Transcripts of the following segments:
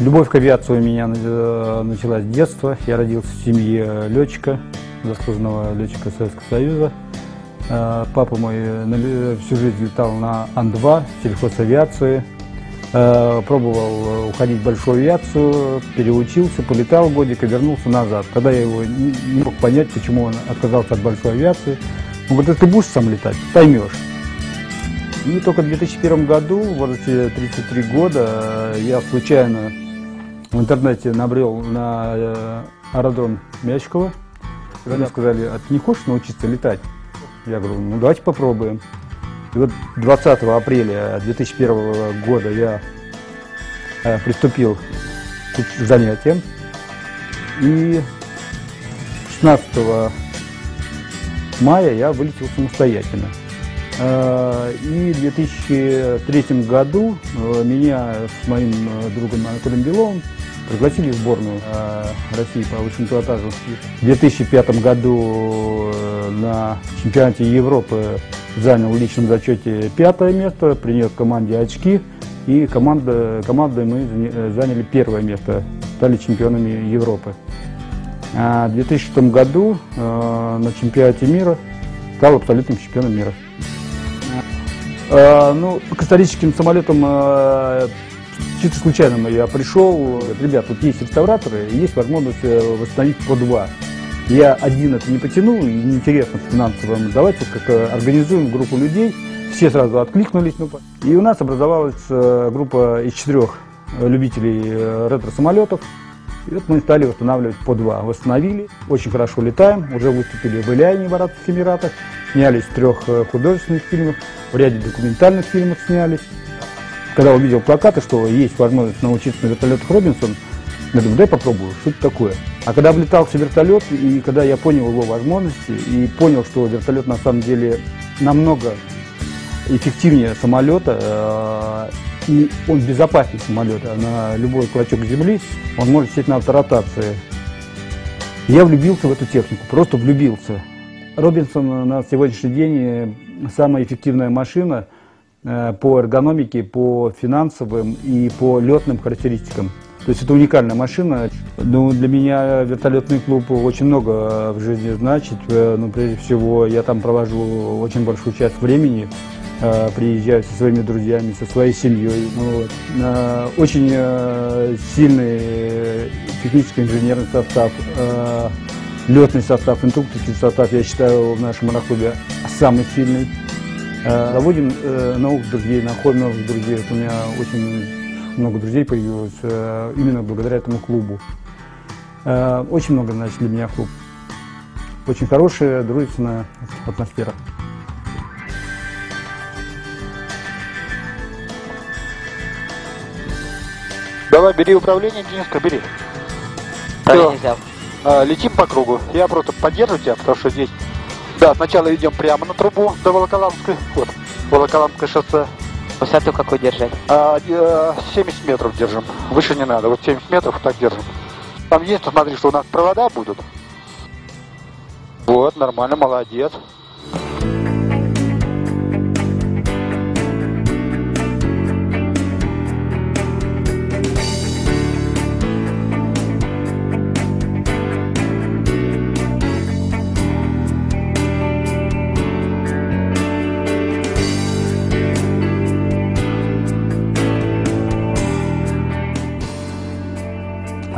Любовь к авиации у меня э, началась с детства. Я родился в семье летчика, заслуженного летчика Советского Союза. Э, папа мой всю жизнь летал на Ан-2, сельхозавиации. Э, пробовал уходить в большую авиацию, переучился, полетал годик и вернулся назад. Когда я его не мог понять, почему он отказался от большой авиации, он говорит, ты будешь сам летать, поймешь. И только в 2001 году, в возрасте 33 года, я случайно в интернете набрел на э, аэродром Мячкова. Когда мне сказали, а ты не хочешь научиться летать? Я говорю, ну давайте попробуем. И вот 20 апреля 2001 года я э, приступил к занятиям. И 16 мая я вылетел самостоятельно. Э, и в 2003 году э, меня с моим э, другом Анатолием Беловым пригласили в сборную России по высшему пилотажу. В 2005 году на чемпионате Европы занял в личном зачете пятое место, принес команде очки. И команда, командой мы заняли первое место, стали чемпионами Европы. А в 2006 году на чемпионате мира стал абсолютным чемпионом мира. Э, ну, к историческим самолетам э, чисто случайно я пришел. Ребят, тут есть реставраторы, есть возможность э, восстановить по два. Я один это не потянул, и неинтересно финансово. Давайте как организуем группу людей. Все сразу откликнулись. Ну, и у нас образовалась группа из четырех любителей ретро-самолетов. И вот мы стали восстанавливать по два. Восстановили, очень хорошо летаем, уже выступили в Иляйне в Арабских Эмиратах, снялись в трех художественных фильмах в ряде документальных фильмов снялись. Когда увидел плакаты, что есть возможность научиться на вертолетах Робинсон, я думаю, дай попробую, что это такое. А когда влетался вертолет, и когда я понял его возможности, и понял, что вертолет на самом деле намного эффективнее самолета, э, и он безопаснее самолета. На любой клочок земли он может сидеть на авторотации. Я влюбился в эту технику, просто влюбился. Робинсон на сегодняшний день самая эффективная машина э, по эргономике, по финансовым и по летным характеристикам. То есть это уникальная машина. Ну, для меня вертолетный клуб очень много в жизни значит. Э, ну, прежде всего, я там провожу очень большую часть времени, э, приезжаю со своими друзьями, со своей семьей. Ну, вот. Очень сильный технический инженерный состав, летный состав, инструкторский состав, я считаю, в нашем аэроклубе самый сильный. Э, заводим э, новых друзей, находим новых друзей. Вот у меня очень много друзей появилось э, именно благодаря этому клубу. Очень много значит для меня клуб. Очень хорошая, дружественная атмосфера. Давай, бери управление, Дениска, бери. Все. А, летим по кругу. Я просто поддержу тебя, потому что здесь да, сначала идем прямо на трубу до Волоколамской. Вот, Волоколамское шоссе. Высоту какую держать? А, 70 метров держим. Выше не надо. Вот 70 метров так держим. Там есть, смотри, что у нас провода будут. Вот, нормально, молодец.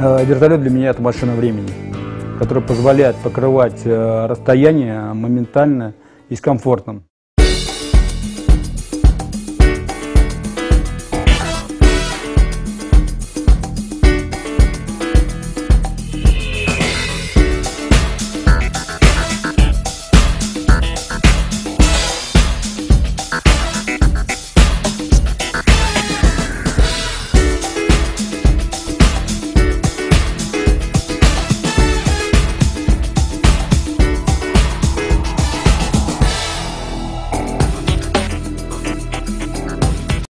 Вертолет для меня это машина времени, которая позволяет покрывать э, расстояние моментально и с комфортом.